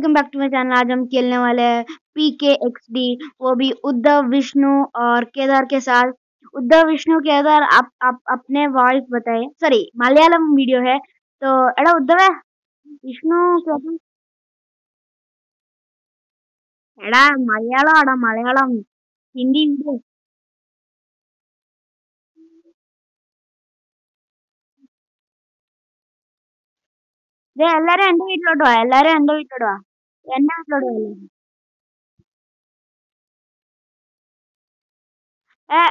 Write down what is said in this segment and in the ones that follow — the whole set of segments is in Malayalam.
welcome back to my channel आज हम खेलने वाले हैं पी के एक्स डी वो भी उद्धव विष्णु और केदार के साथ उद्धव विष्णु केदार आप आप अपने वॉइस बताए सॉरी मलयालम वीडियो है तो एड़ा उद्धव है വിഷ്ണു കേട്ടോ എടാ മലയാളം ആടാ മലയാളം ഹിന്ദി വീഡിയോ ദേ എല്ലാരും എന്റെ വീട്ടിലോട്ട് വാ എല്ലാരും എന്റെ വീട്ടിലോട്ട് വാ എന്റെ വീട്ടിലോട്ട് വാ ഏ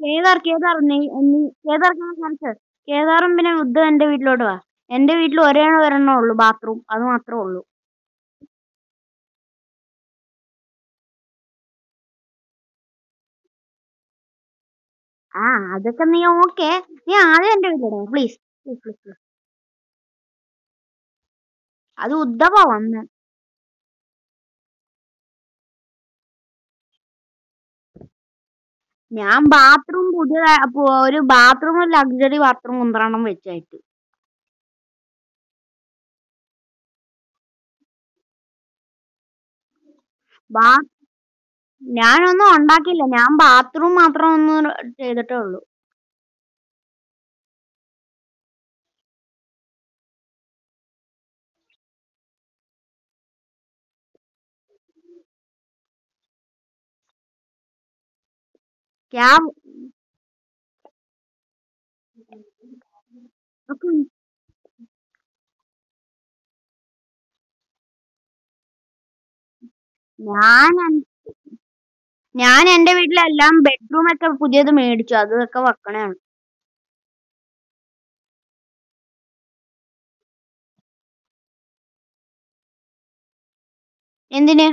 കേദാർ കേദാർ നീ നീ കേദാർ കേദാറും പിന്നെ ഉദ്ധവ് എന്റെ വീട്ടിലോട്ട് വാ. എന്റെ വീട്ടിൽ ഒരേ ഒരെണ്ണേ ഉള്ളൂ ബാത്റൂം അത് മാത്രമേ ഉള്ളൂ. ആ അതൊക്കെ നീ ഓക്കെ നീ ആദ്യം എന്റെ വീട്ടിലോട്ട് പ്ലീസ് പ്ലീസ് പ്ലീസ് പ്ലീസ് അത് ഉദ്ധവാ വന്ന്. ഞാൻ ബാത്റൂം പുതിയ ഒരു ബാത്റൂം ലക്ഷറി ബാത്റൂം കുന്ത്രണം വെച്ചായിട്ട്. ഞാനൊന്നും ഉണ്ടാക്കിയില്ല. ഞാൻ ബാത്റൂം മാത്രം ഒന്ന് ചെയ്തിട്ടേ ഉള്ളൂ. क्या ഞാൻ ഞാൻ എന്റെ വീട്ടിലെല്ലാം ബെഡ്റൂം ഒക്കെ പുതിയത് മേടിച്ചു. അതൊക്കെ വെക്കണേണ് എന്തിന്?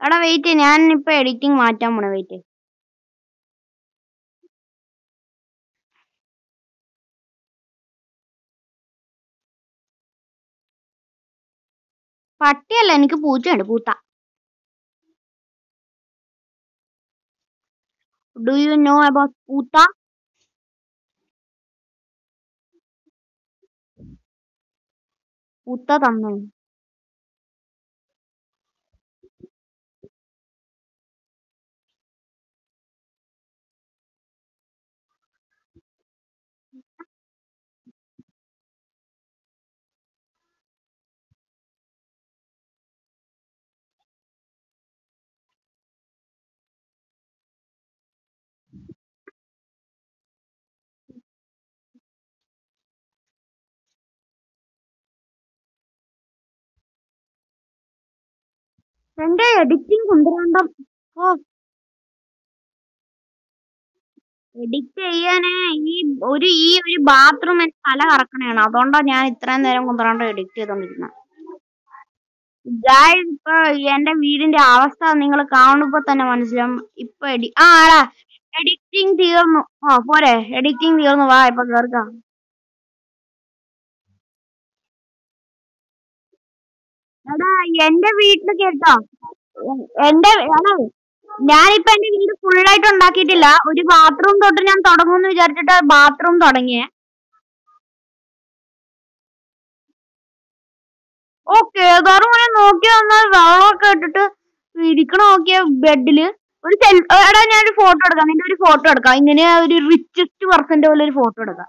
എടാ വെയിറ്റ് ഞാൻ ഇപ്പൊ എഡിറ്റിംഗ് മാറ്റാൻ പോണ വെയിറ്റ് പട്ടിയല്ല എനിക്ക് പൂച്ചയുണ്ട് പൂത്ത. ഡു യു നോ അബൌട്ട് പൂത്ത? പൂത്ത തന്നു. എന്റെ എഡിറ്റിംഗ് കുന്തരണ്ടം ഓ. എഡിറ്റ് ചെയ്യാനേ ഈ ഒരു ഈ ഒരു ബാത്റൂം എന്റെ തല കറക്കണേണ്. അതുകൊണ്ടാ ഞാൻ ഇത്രയും നേരം കൊണ്ടുവരാണ്ട് എഡിറ്റ് ചെയ്തോണ്ടിരുന്നത് ഇപ്പൊ എന്റെ വീടിന്റെ അവസ്ഥ നിങ്ങൾ കാണുമ്പോ തന്നെ മനസ്സിലാവും. ഇപ്പൊ എഡി ആ എഡിറ്റിംഗ് തീർന്നു. ആ പോരെ. എഡിറ്റിംഗ് തീർന്നു. വാ ഇപ്പൊ കേൾക്കാം എടാ എന്റെ വീട്ടിൽ കേട്ടോ. എന്റെ ഞാനിപ്പോ എന്റെ വീട് ഫുള്ളായിട്ട് ഉണ്ടാക്കിയിട്ടില്ല. ഒരു ബാത്റൂം തൊട്ട് ഞാൻ തുടങ്ങുമെന്ന് വിചാരിച്ചിട്ട് ബാത്റൂം തുടങ്ങിയേ. ഓ കേദാറും ഇങ്ങനെ നോക്കി വന്നാൽ വെള്ളമൊക്കെ ഇട്ടിട്ട് ഇരിക്കണ നോക്കിയ ബെഡിൽ. ഒരു സെൽ എടാ ഞാനൊരു ഫോട്ടോ എടുക്കാം. നിന്റെ ഒരു ഫോട്ടോ എടുക്കാം. ഇങ്ങനെ ഒരു റിച്ചസ്റ്റ് പെർസെന്റ് പോലെ ഒരു ഫോട്ടോ എടുക്കാം.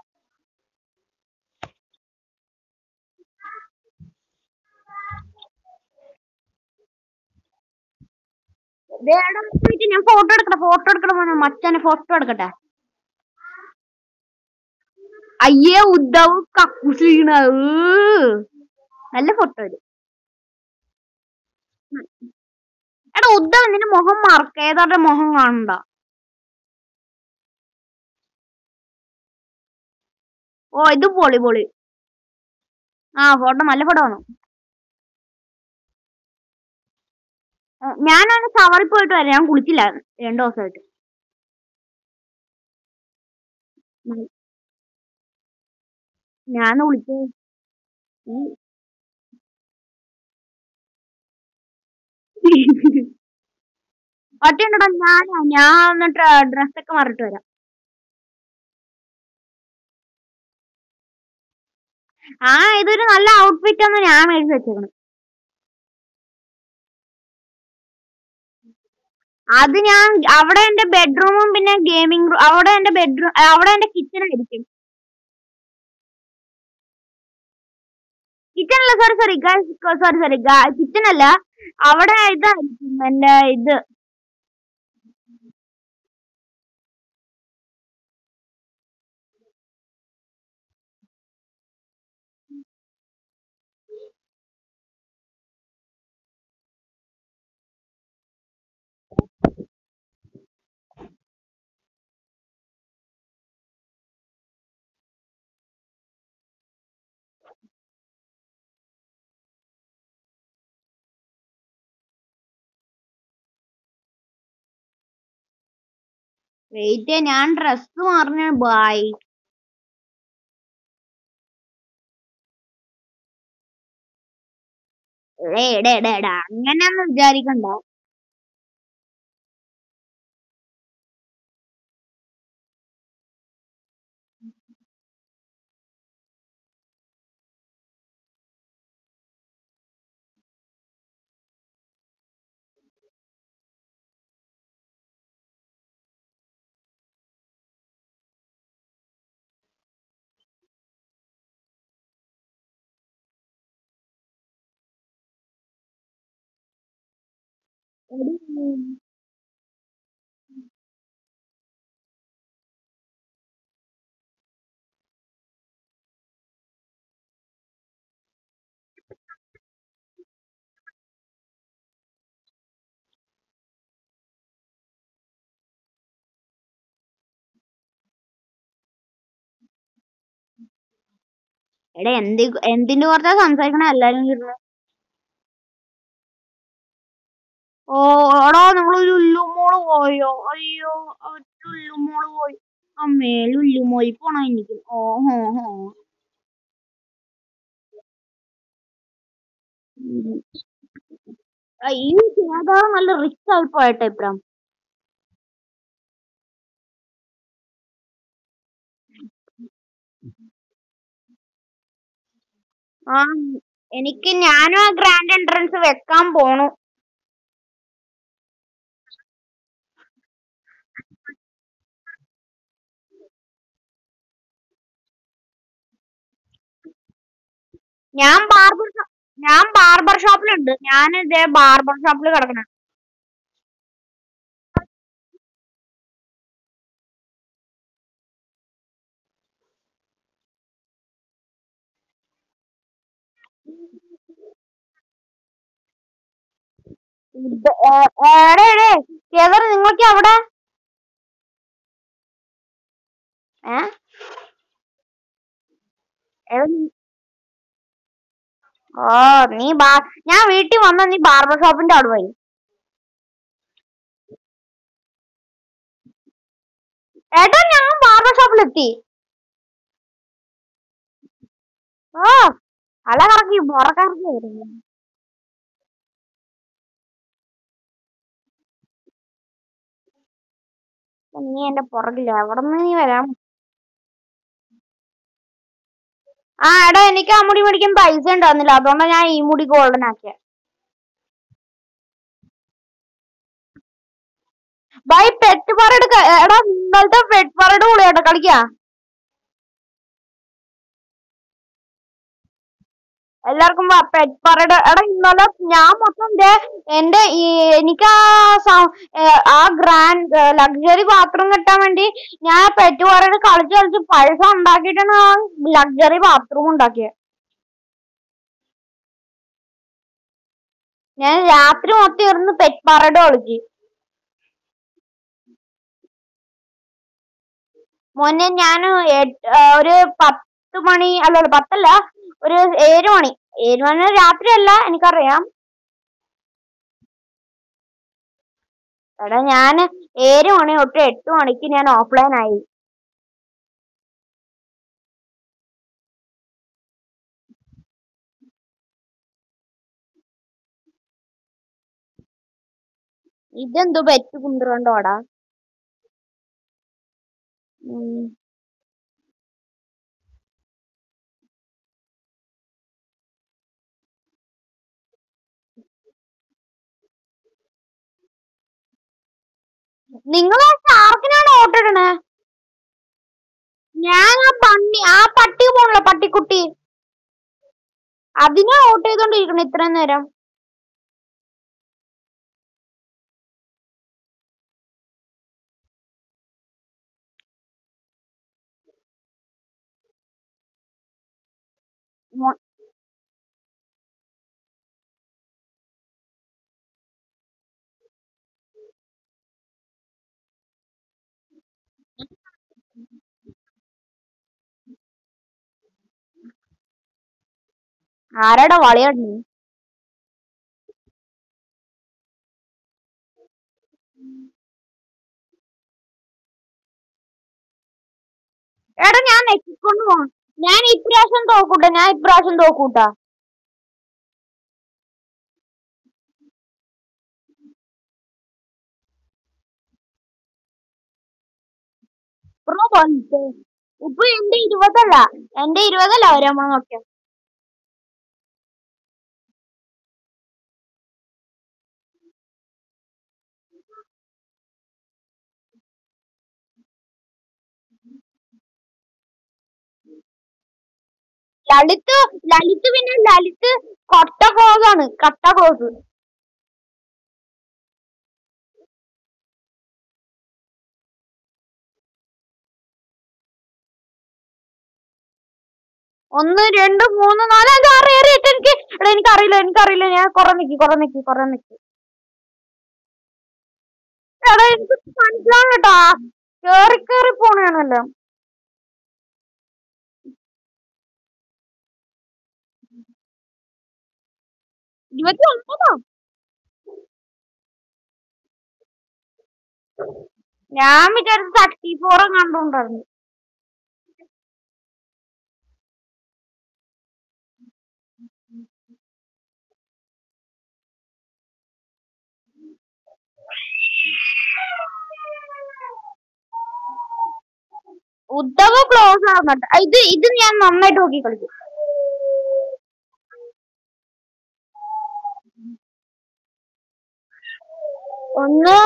ഞാൻ ഫോട്ടോ എടുക്കട്ടെ ഫോട്ടോ എടുക്കട്ടെ മോനെ മച്ചാനെ ഫോട്ടോ എടുക്കട്ടെ. അയ്യേ ഉദ്ധവ് കക്കൂസിലിരിക്കണ നല്ല ഫോട്ടോ ഇത്. എടാ ഉദ്ധവ് നിന്റെ മുഖം മറക്ക ഏതാരുടെ മുഖം കാണണ്ട. ഓ ഇത് പൊളി പൊളി. ആ ഫോട്ടോ നല്ല ഫോട്ടോ വന്നു ഞാനൊന്ന് ഷവറിൽ പോയിട്ട് വരാം. ഞാൻ കുളിച്ചില്ല രണ്ടു ദിവസമായിട്ട്. ഞാൻ കുളിച്ചു ഒറ്റയുണ്ടോ ഞാൻ ഞാൻ എന്നിട്ട് ഡ്രസ്സൊക്കെ മാറിയിട്ട് വരാം. ആ ഇതൊരു നല്ല ഔട്ട്ഫിറ്റ് ആണ് ഞാൻ മേടിച്ച് വെച്ചേക്കണ്. അത് ഞാൻ അവിടെ എന്റെ ബെഡ്റൂമും പിന്നെ ഗെയിമിംഗ് അവിടെ എന്റെ ബെഡ്റൂം അവിടെ എന്റെ കിച്ചൺ ആയിരിക്കും. കിച്ചൺ അല്ല sorry sorry sorry sorry kitchen അല്ല അവിടെ ഇതായിരിക്കും എന്റെ ഇത്. വെയിറ്റ് ഞാൻ ഡ്രസ് മാറണ ബായ് അങ്ങനെ ഒന്നും എടേ എടാ എന്തി എന്തിന്റെ പുറത്താ സംസാരിക്കണേ? എല്ലാരും ഇരുന്ന്. ഓ എടാ നമ്മളൊരു ഉല്ലുമോൾ പോയോ? അയ്യോ അവർ ഉല്ലുമോൾ പോയി. അമ്മേ ലുല്ലുമോയി പോണ എനിക്ക്. ഓ ഹോ ഹോ. നല്ല റിച്ച് ആയി പോയട്ടെ ഇപ്രാം ആ എനിക്ക് ഞാനും ആ ഗ്രാൻഡ് എൻട്രൻസ് വെക്കാൻ പോണു. ഞാൻ ബാർബർ ഞാൻ ബാർബർ ഷോപ്പിലുണ്ട് ഞാൻ ഇതേ ബാർബർ ഷോപ്പിൽ കിടക്കണം ഏതർ നിങ്ങൾക്ക് അവിടെ ഏ? ഓ നീ ബാ ഞാൻ വീട്ടിൽ വന്ന നീ ബാർബർ ഷോപ്പിന്റെ അവിടെ പോയി. ഏട്ടാ ഞാൻ ബാർബർ ഷോപ്പിലെത്തി ഓ അല കറക്കി പുറക്കറക്കി വരുന്നു. നീ എന്റെ പുറകില്ല എവിടെ നിന്ന് നീ വരാം ആ എടാ എനിക്ക് ആ മുടി മേടിക്കാൻ പൈസ ഉണ്ടായിരുന്നില്ല. അതുകൊണ്ടാണ് ഞാൻ ഈ മുടി ഗോൾഡൻ ആക്കിയ. ബൈ പെറ്റ് പാറയുടെ എടാ ഇന്നലത്തെ പെറ്റ് പറേഡ് കൂടെയാട്ടോ കളിക്കാ. എല്ലാവർക്കും പെറ്റ് പറയുടെ എടാ ഇന്നലെ ഞാൻ മൊത്തം എന്റെ എനിക്ക് ആ ആ ഗ്രാൻഡ് ലക്ഷറി ബാത്റൂം കിട്ടാൻ വേണ്ടി ഞാൻ പെറ്റ് പറയുടെ കളിച്ച് കളിച്ച് പൈസ ഉണ്ടാക്കിയിട്ടാണ് ആ ലക്ഷറി ബാത്റൂം ഉണ്ടാക്കിയത് ഞാൻ രാത്രി മൊത്തം ഇരുന്ന് പെറ്റ് പറേഡ് കളിച്ച്. മോനെ ഞാൻ ഒരു പത്ത് മണി അല്ലല്ലോ അല്ല, പത്തല്ല ഒരു ഏഴ് മണി. ഏഴ് മണി രാത്രിയല്ല എനിക്കറിയാം. എടാ ഞാൻ ഏഴ് മണി തൊട്ട് എട്ട് മണിക്ക് ഞാൻ ഓഫ്ലൈൻ ആയി. ഇതെന്തോ പറ്റി കൊണ്ടുവരണ്ടോടാ നിങ്ങൾ ആർക്കിനാണ് ഓട്ടിടണേ ഞാൻ ആ പന്നി ആ പട്ടി പോണല്ലോ പട്ടിക്കുട്ടി. അതിനെ ഓട്ട് ചെയ്തോണ്ടിരിക്കണം ഇത്രയും നേരം. ആരാടാ വളയാടി എടാ ഞാൻ നെക്കിക്കൊണ്ട് പോണം. ഞാൻ ഇപ്രാവശ്യം തോക്കൂട്ട ഞാൻ ഇപ്രാവശ്യം തോക്കൂട്ടാ. ബ്രോ പോലത്തെ ഇപ്പൊ എന്റെ ഇരുപതല്ല. എന്റെ ഇരുപതല്ല പോണ നോക്കിയാ. ലളിത് ലളിത് പിന്നെ ലളിത് കൊട്ട ക്ലോസ് ആണ് കട്ട ക്ലോസ് ഒന്ന് രണ്ട് മൂന്ന് നാല് അഞ്ച് ആറ് ഏഴ് എട്ട് എനിക്ക് എടാ എനിക്കറിയില്ല എനിക്കറിയില്ല. ഞാൻ കൊറേ നിക്കി കൊറേ നിക്കി കൊറേ നിക്കി. എടാ എനിക്ക് മനസ്സിലാവണട്ടാ കേറി കേറി പോണാണല്ലോ ഇരുപത്തി ഒമ്പതോ ഞാൻ വിചാരിച്ചു തേർട്ടി ഫോറും കണ്ടുകൊണ്ടായിരുന്നു ഉദ്ധവ് ക്ലോസ് ആവുന്നുണ്ട്. ഇത് ഇത് ഞാൻ നന്നായിട്ട് നോക്കി കളിക്കും ഒന്ന്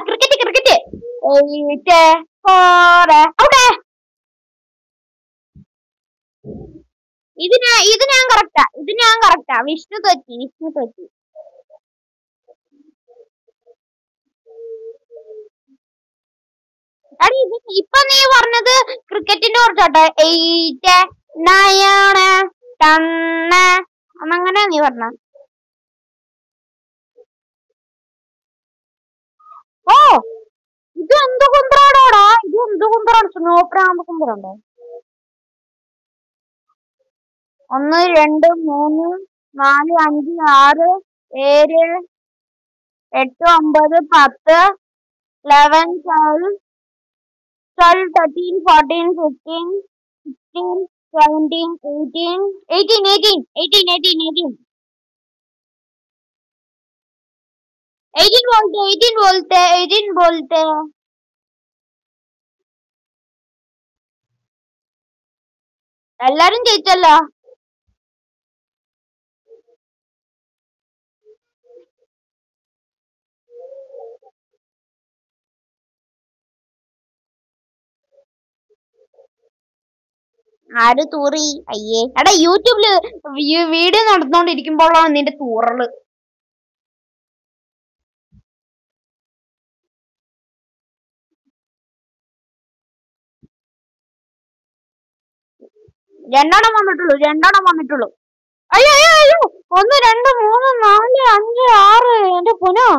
ക്രിക്കറ്റ് ക്രിക്കറ്റ് എയ്റ്റ് ഫോർ ഔട്ടേ ഇത് ഞാൻ ഇത് ഞാൻ കറക്റ്റാ ഇത് ഞാൻ കറക്റ്റാ വിഷ്ണു തോറ്റി വിഷ്ണു തോറ്റി. ഇത് ഇപ്പൊ നീ പറഞ്ഞത് ക്രിക്കറ്റിന്റെ കുറിച്ചാട്ടോ. എയ്റ്റ് നയണ ടണ്ണ് എന്നങ്ങനെ നീ പറഞ്ഞ. ഓ ഇത് എന്ത് കുന്തറാടോടാ ഇത് എന്ത് കുന്തറാണ് സ്നോ പ്രാമ്പ് കുന്തറുണ്ടോ ഒന്ന് രണ്ട് മൂന്ന് നാല് അഞ്ച് ആറ് ഏഴ് എട്ട് ഒമ്പത് പത്ത് eleven twelve twelve thirteen fourteen fifteen sixteen seventeen eighteen eighteen eighteen eighteen eighteen eighteen eighteen बोलते एटीन बोलते एटीन बोलते എല്ലാരും ജയിച്ചല്ലോ ആര് തൂറി? അയ്യേ. എടാ യൂട്യൂബിൽ വീഡിയോ നടന്നുകൊണ്ടിരിക്കുമ്പോഴാണ് നിന്റെ തൂറൽ. രണ്ടെണ്ണം വന്നിട്ടുള്ളൂ രണ്ടെണ്ണം വന്നിട്ടുള്ളൂ. അയ്യോ അയ്യോ അയ്യോ. ഒന്ന് രണ്ട് മൂന്ന് നാല് അഞ്ച് ആറ്. എന്റെ പുനോ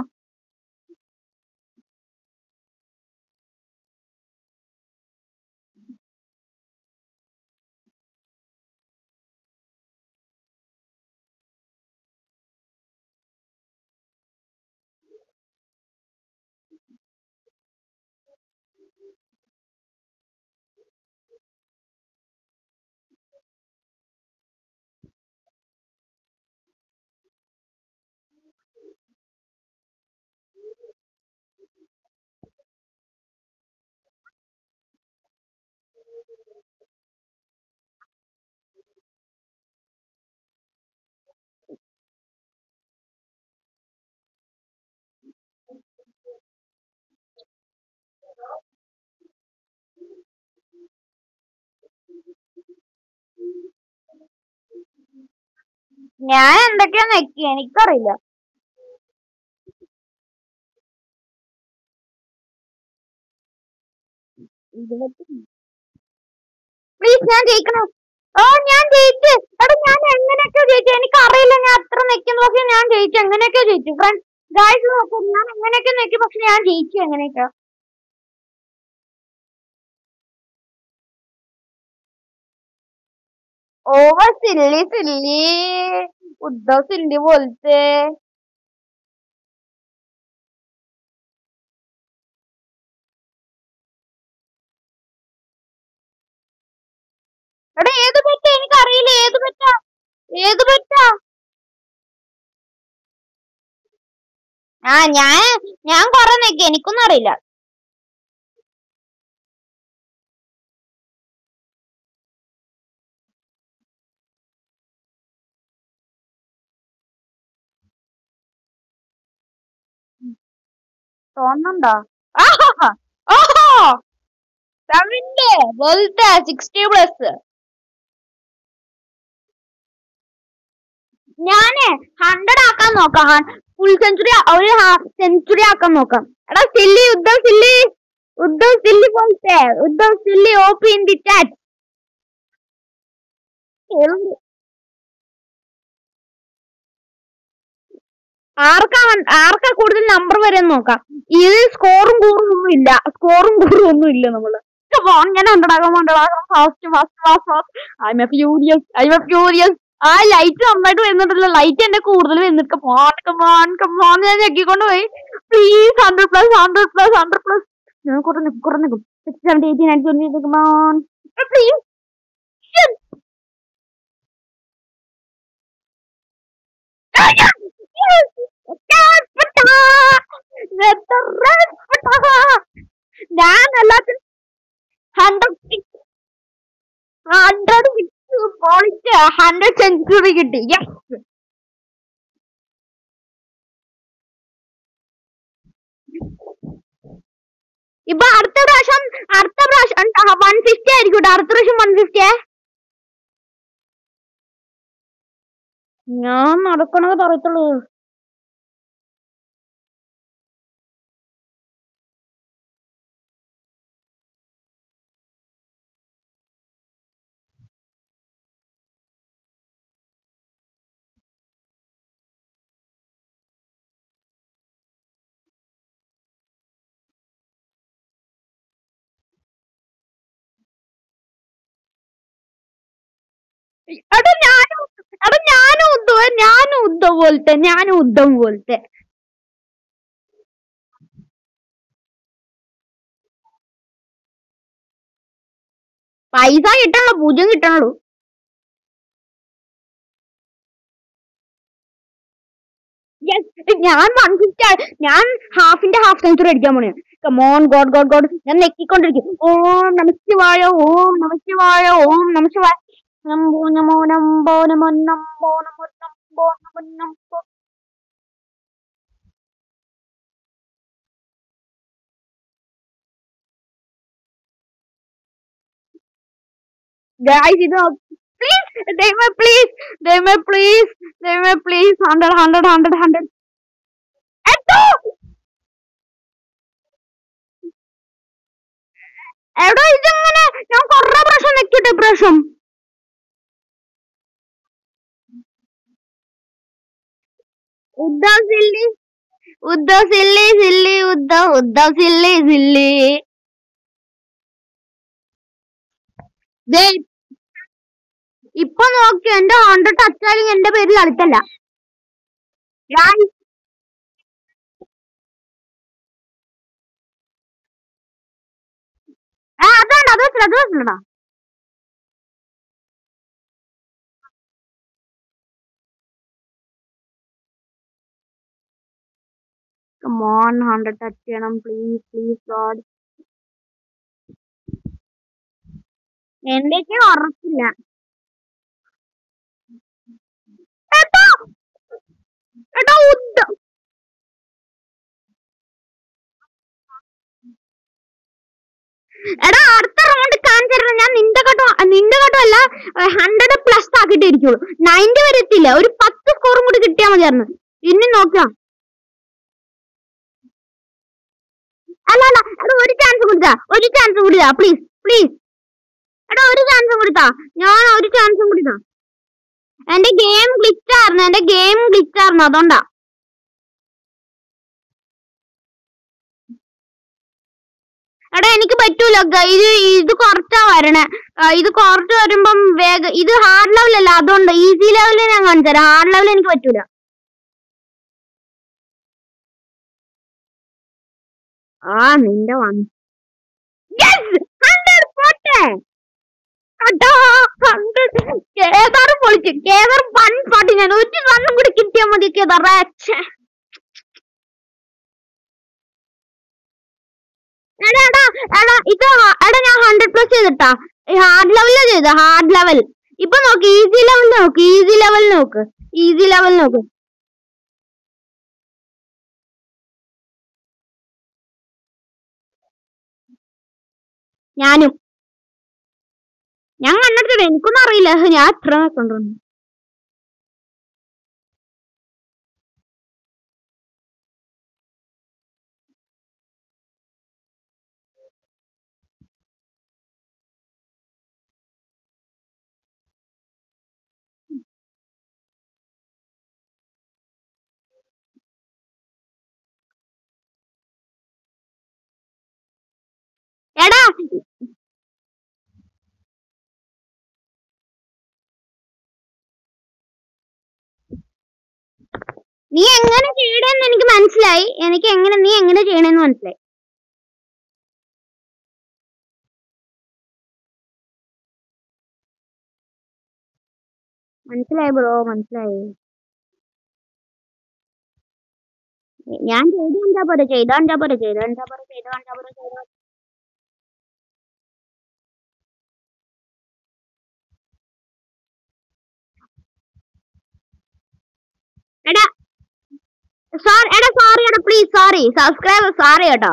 ഞാൻ എന്തൊക്കെയാ നെക്കി? എനിക്കറിയില്ല. പ്ലീസ് ഞാൻ ജയിക്കണം? ഓ ഞാൻ ജയിച്ചു എടാ ഞാൻ എങ്ങനെയൊക്കെ ജയിച്ചു? എനിക്ക് അറിയില്ല ഞാൻ അത്ര നെക്കുന്നു പക്ഷെ ഞാൻ ജയിച്ചു. എങ്ങനെയൊക്കെ ജയിച്ചു? ഫ്രണ്ട് ഗായ്സ് നോക്കൂ. ഞാൻ എങ്ങനെയൊക്കെ നെക്കി? പക്ഷെ ഞാൻ ജയിച്ചു എങ്ങനെയൊക്കെ over silly silly. उद्धव सिल्ली बोलते എടാ ഏത് പെറ്റ എനിക്ക് അറിയില്ല ഏത് പെറ്റ ഏത് പെറ്റ ആ ഞാൻ ഞാൻ കൊറേ നിക്ക് എനിക്കൊന്നും അറിയില്ല തോന്നുന്നുണ്ടോ? ആഹാ ഓഹോ സെവന്റെ വെൽത്ത് സിക്സ്റ്റി പ്ലസ് ഞാനേ ഹൺഡ്രഡ് ആക്കാൻ നോക്കാം. ഫുൾ സെഞ്ചുറി ഒരു ഹാഫ് സെഞ്ചുറി ആക്കാൻ നോക്കാം. എടാ silly Uddhav silly. Uddhav silly പോലത്തെ Uddhav silly OP in the chat. ആർക്കാ ആർക്കാ കൂടുതൽ നമ്പർ വരെ നോക്കാം. ഈ സ്കോറും കൂറും ഒന്നും ഇല്ല. സ്കോറും കൂറും ഒന്നും ഇല്ല നമ്മൾ. ഞാൻ fast fast fast furious I furious ആ ലൈറ്റ് നന്നായിട്ട് വരുന്നുണ്ടല്ലോ. ലൈറ്റ് എന്റെ കൂടുതൽ വന്നിട്ട് കമോൺ കമോൺ ഞാൻ പോയി. Please hundred plus hundred plus hundred plus ഞാൻ കമോൺ പ്ലീസ് ഞാൻ എല്ലാത്തിനും ഹൺഡ്രഡ് ഹൺഡ്രഡ് പോയിട്ട് ഹൺഡ്രഡ് സെഞ്ചുറി കിട്ടി. യെസ് ഇപ്പൊ അടുത്ത പ്രാവശ്യം അടുത്ത പ്രാവശ്യം വൺ ഫിഫ്റ്റി ആയിരിക്കും അടുത്ത പ്രാവശ്യം വൺ ഫിഫ്റ്റിയെ ഞാൻ നടക്കണത് പറയത്തുള്ളൂ. ഞാനും എടാ ഞാനും ഉദ്ധം പോലത്തെ ഞാനും ഉദ്ധം പോലത്തെ. പൈസ കിട്ടണല്ലോ പൂജ്യം Yes, ഞാൻ വൺ ഫിഫ്റ്റി ഞാൻ ഹാഫിന്റെ ഹാഫ് സെഞ്ചുറി അടിക്കാൻ പോണേ. കമോൺ ഗോഡ് ഗോഡ് ഗോഡ് ഞാൻ നെക്കിക്കൊണ്ടിരിക്കും ഓം നമശിവായ ഓം നമശിവായ ഓം നമശിവായ നമ്പോ നമോ നമ്പോ നമോ നമ്പോ നമോ. നമ്പോ ഗൈസ് ഇത് പ്ലീസ് ദൈവമേ പ്ലീസ് ദൈവമേ പ്ലീസ് ദൈവമേ please hundred hundred hundred hundred എത്തോ എടോ ഇതെങ്ങനെ ഞാൻ കൊറേ പ്രാവശ്യം നെക്കിട്ടെ പ്രാവശ്യം. Uddhav silly. Uddhav silly silly Uddhav Uddhav silly silly. ഇപ്പൊ നോക്കി എന്റെ ഹൺഡ്രഡ് ടച്ച് ആയാലും എന്റെ പേര് ലളിതല്ല ഞാൻ ആ അതുണ്ട് അത് വെച്ചില്ല അത് കമോൺ ഹൺഡ്രഡ് ടച്ച് ചെയ്യണം please, please, ഗോഡ് എന്റെയൊക്കെ ഉറപ്പില്ല. എടാ! എടാ ഉദ്ദ എടാ അടുത്ത റൗണ്ട് കാണിച്ചിരുന്ന ഞാൻ നിന്റെ കട്ടോ നിന്റെ കട്ടോ അല്ല ഹൺഡ്രഡ് പ്ലസ് ആക്കിയിട്ട് ഇരിക്കുള്ളൂ. നയന്റി വരെ എത്തില്ല ഒരു പത്ത് സ്കോറും കൂടി കിട്ടിയാൽ മതിയായിരുന്നു. ഇനി നോക്കാം. അല്ല അല്ല. എടാ ഒരു ചാൻസ് കൊടുത്താ. ഒരു ചാൻസ് കൊടുത്താ. പ്ലീസ് പ്ലീസ് എടാ ഒരു ചാൻസ് കൊടുത്താ. ഞാൻ ഒരു ചാൻസും കൊടുത്താ എന്റെ ഗെയിം ഗ്ലിച്ച് ആയിരുന്നു. എന്റെ ഗെയിം ഗ്ലിച്ച് ആയിരുന്നു. അതുകൊണ്ടാ. എടാ എനിക്ക് പറ്റൂല ഇത് ഇത് കുറച്ചാ വരണേ. ഇത് കുറച്ച് വരുമ്പം വേഗം. ഇത് ഹാർഡ് ലെവൽ അല്ല. അതുകൊണ്ട് ഈസി ലെവലിൽ ഞാൻ കാണിച്ചു തരാം ഹാർഡ് ലെവൽ എനിക്ക് പറ്റൂല. ആ നിന്റെ വന്ന് പോട്ടെ! അടാ, 100. കേദാർ പൊളിച്ചു കേദാർ വൺ പാട്ടി ഞാൻ ഒരു റണ്ണും കൂടി കിട്ടിയാൽ മതി കേദാർ ഛെ. എടാ എടാ എടാ എടാ ഞാൻ ഹൺഡ്രഡ് പ്ലസ് ചെയ്തിട്ടാ. ഹാർഡ് ലെവലിലാ ചെയ്ത ഹാർഡ് ലെവൽ ഇപ്പൊ നോക്ക് ഈസി ലെവൽ നോക്ക് ഈസി ലെവൽ നോക്ക് ഈസി ലെവൽ നോക്ക്. ഞാനും. ഞാൻ കണ്ടെടുത്തത് എനിക്കൊന്നും അറിയില്ല. ഞാൻ എത്ര കൊണ്ടുവന്നു നീ എങ്ങനെ ചെയ്യണമെന്ന് എനിക്ക് മനസ്സിലായി. എനിക്ക് എങ്ങനെ നീ എങ്ങനെ ചെയ്യണമെന്ന് മനസ്സിലായി. മനസ്സിലായി ബ്രോ മനസ്സിലായി. ഞാൻ ചെയ്തു കണ്ടാ പോരെ? ചെയ്തു കണ്ടാ പോരെ? ചെയ്തു കണ്ടാ പോരെ? ചെയ്തു കണ്ടാ പോരെ? ചെയ്തു എടാ സോറി എടാ സോറി എടാ പ്ലീസ് സോറി സബ്സ്ക്രൈബ് സോറി കേട്ടോ.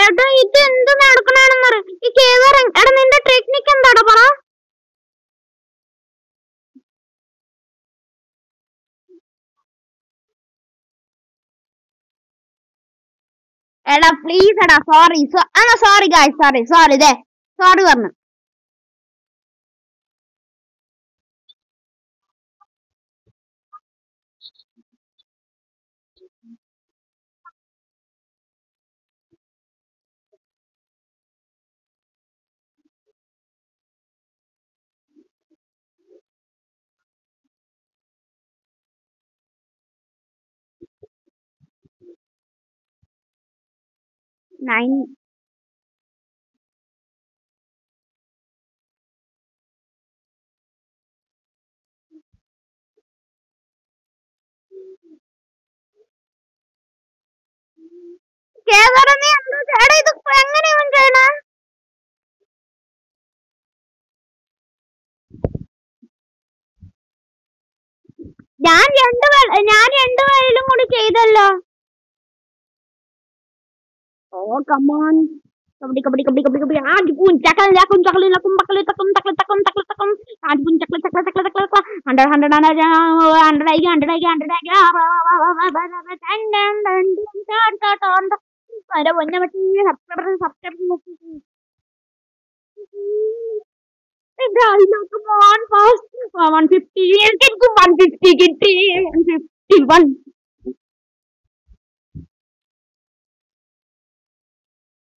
എടാ ഇത് എന്ത് നടക്കണെന്ന് ഈ കേവറിങ് എടാ നിന്റെ ടെക്നിക്ക് എന്താടാ പറ? എടാ പ്ലീസ് എടാ സോറി എന്നാ സോറി ഗായ് സോറി സോറി ദേ സോറി പറഞ്ഞു ചെ- എടാ ഇത് ഞാൻ രണ്ടു ഞാൻ രണ്ടു വയലും കൂടി ചെയ്തല്ലോ. Oh, come on. kembali, kembali, kembali, kembali, kembali. Ah, di puncak kali aku, puncak kali aku, puncak kali aku, puncak kali aku, puncak kali aku. Ah, di puncak kali aku, puncak kali aku. Under, under, under, under lagi, under lagi, under lagi. Ada banyak macam ni, subscribe, subscribe, subscribe. Eh, dah, hilang, come on, fast. 150, kan tu 150, kan tu 150, 150.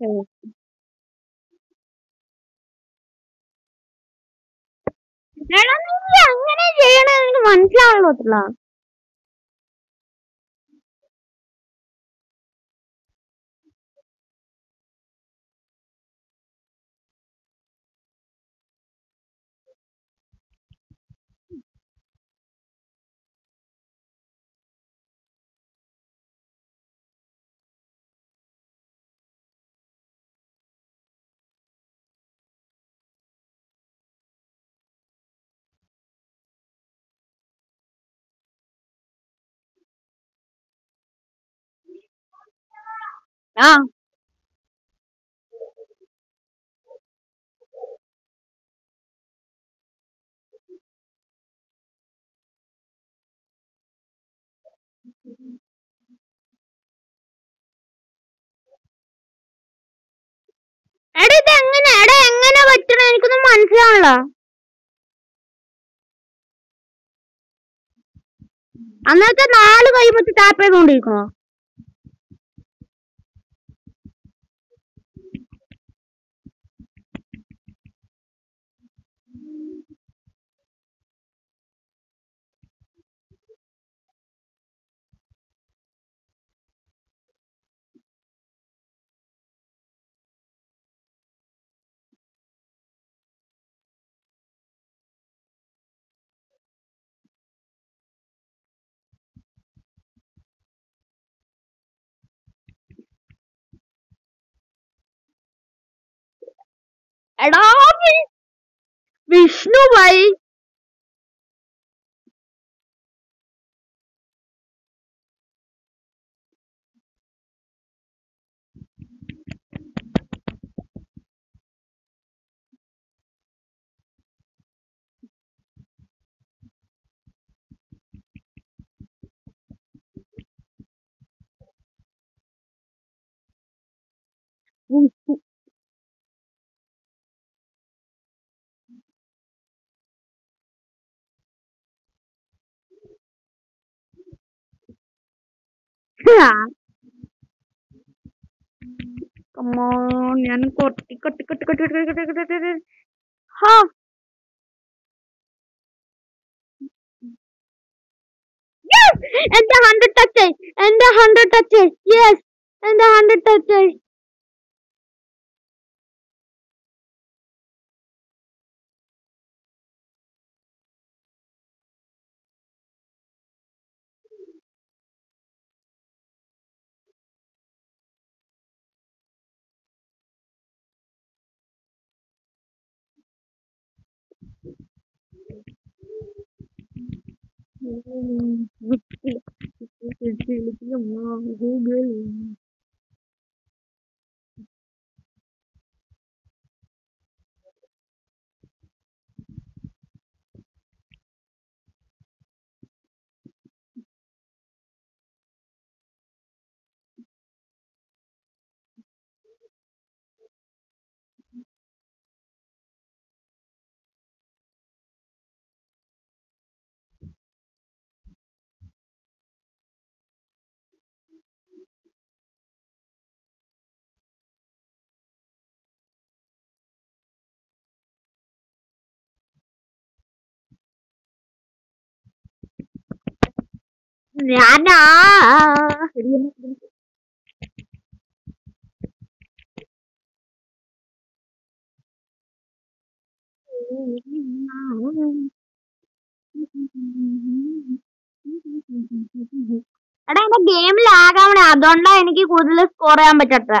എടാ നീ അങ്ങനെ ചെയ്യണത് എനിക്ക് മനസ്സിലാവത്തില്ല ആ. എടാ ഇത് എങ്ങനെ എടാ എങ്ങനെ പറ്റണ? എനിക്കൊന്നും മനസ്സിലാവണല്ലോ. അന്നത്തെ നാല് കൈ ടാപ്പ് ടാപ്പ് विष्णु भाई போறா கமான் எனக்கு ஒரு ticket ticket ticket ticket ticket ticket ஹா Yes! And the 100 touches! And the 100 touches! Yes! And the 100 touches! Google. ഞാനാ. എടാ എന്റെ ഗെയിം ലാഗാവണേ അതുകൊണ്ടാ എനിക്ക് കൂടുതൽ സ്കോർ ചെയ്യാൻ പറ്റത്തെ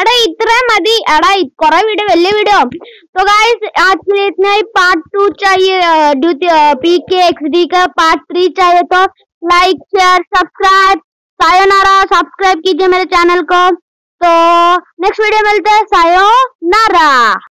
എടാ ഇത്രയും മതി എടാ കൊറേ വീഡിയോ വലിയ വീഡിയോ तो गाइस आज के लिए इतना ही पार्ट टू चाहिए पी के एक्स डी का पार्ट थ्री चाहिए तो like share subscribe sayonara subscribe कीजिए मेरे चैनल को तो नेक्स्ट वीडियो मिलते हैं सायोनारा